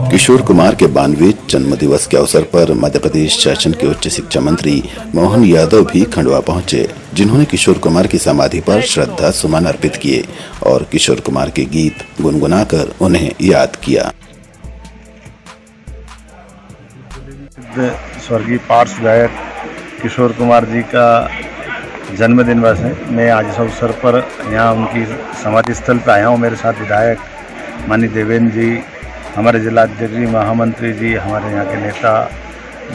किशोर कुमार के बानवे जन्म दिवस के अवसर पर मध्य प्रदेश शासन के उच्च शिक्षा मंत्री मोहन यादव भी खंडवा पहुँचे, जिन्होंने किशोर कुमार की समाधि पर श्रद्धा सुमन अर्पित किए और किशोर कुमार के गीत गुनगुनाकर उन्हें याद किया। स्वर्गीय पार्श्व गायक किशोर कुमार जी का जन्मदिन बस है मैं आज इस अवसर पर यहाँ उनकी समाधि स्थल पर आया हूँ। मेरे साथ विधायक मानी देवेंद्र जी हमारे जिलाध्यक्ष जी, महामंत्री जी, हमारे यहाँ के नेता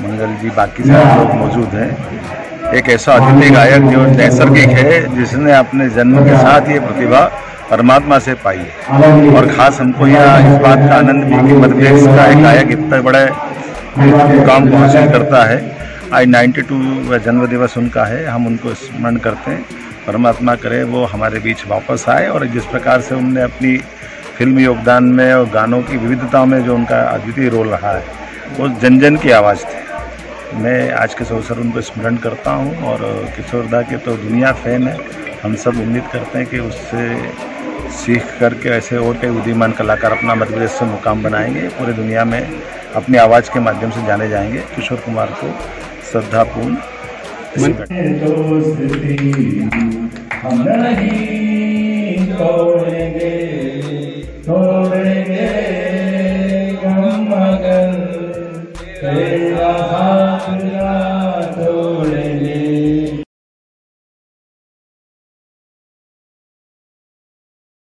मंगल जी, बाकी सारे लोग मौजूद हैं। एक ऐसा अतिथि गायक जो नैसर्गिक है, जिसने अपने जन्म के साथ ये प्रतिभा परमात्मा से पाई है। और ख़ास हमको यहाँ इस बात का आनंद भी कि मध्य प्रदेश का एक गायक इतने बड़े मुकाम को हासिल करता है। आज 92 जन्म दिवस उनका है, हम उनको स्मरण करते हैं। परमात्मा करे वो हमारे बीच वापस आए और जिस प्रकार से उनने अपनी फ़िल्म योगदान में और गानों की विविधताओं में जो उनका अद्वितीय रोल रहा है वो जन जन की आवाज़ थी। मैं आज के अवसर उनको स्मरण करता हूँ और किशोरदा के तो दुनिया फ़ैन है। हम सब उम्मीद करते हैं कि उससे सीख करके ऐसे और कई उदीमान कलाकार अपना मध्य प्रदेश से मुकाम बनाएँगे पूरे दुनिया में अपनी आवाज़ के माध्यम से जाने जाएँगे। किशोर कुमार को श्रद्धापूर्ण हम नहीं Thank you.